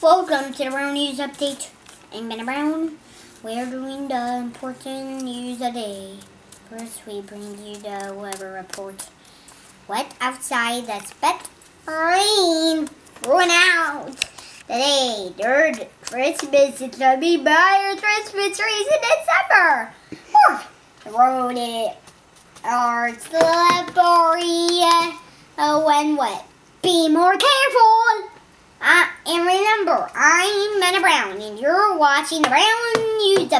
Welcome to the Brown News Update. I'm Ben Brown. We're doing the important news of the day. First, we bring you the weather report. Wet outside, that's bet rain. Run out. Today, third Christmas, it's gonna be buy your Christmas trees in December. Fourth, the is are slippery uh, when wet. Be more careful. I'm Bennett Brown, and you're watching the Brown News.